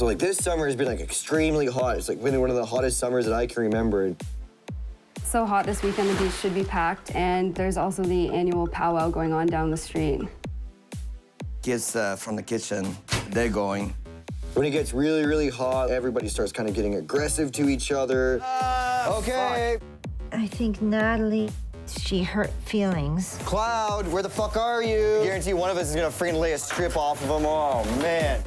So like this summer has been like extremely hot. It's like been one of the hottest summers that I can remember. So hot this weekend, the beach should be packed, and there's also the annual powwow going on down the street. Kids uh, from the kitchen, they're going. When it gets really, really hot, everybody starts kind of getting aggressive to each other. Uh, okay. I think Natalie, she hurt feelings. Cloud, where the fuck are you? I guarantee one of us is gonna freaking lay a strip off of them. Oh, man.